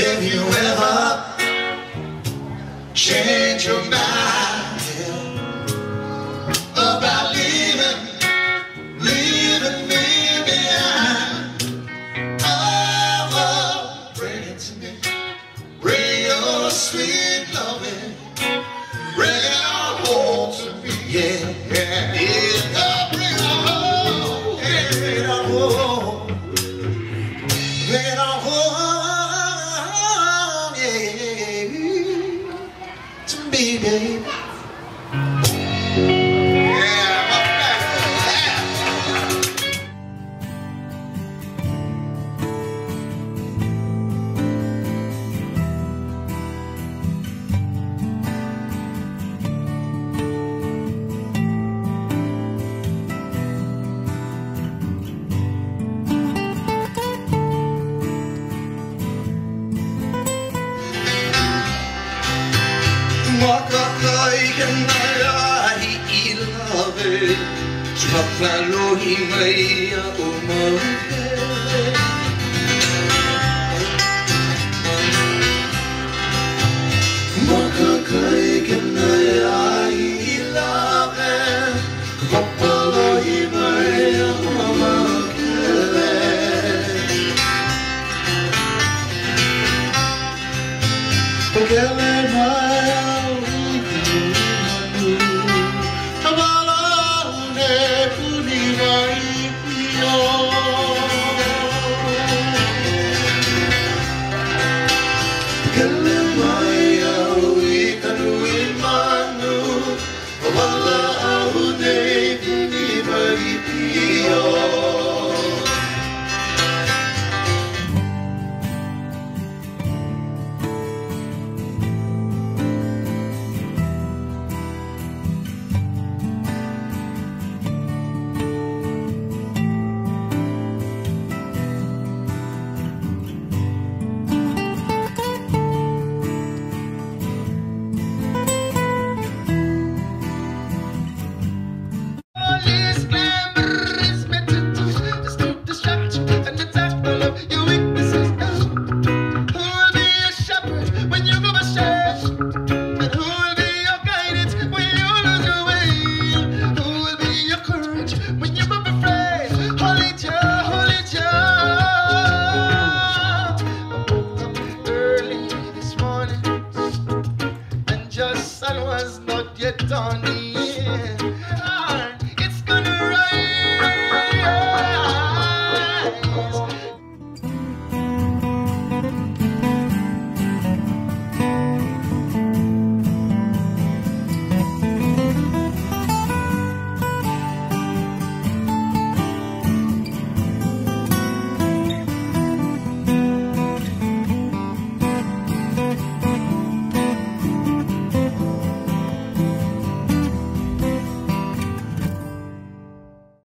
If you ever change your mind about leaving, leaving me behind? Oh, bring it to me, bring your sweet love. to me, babe. Ka whanohi mai a o mawhere sun was not yet done.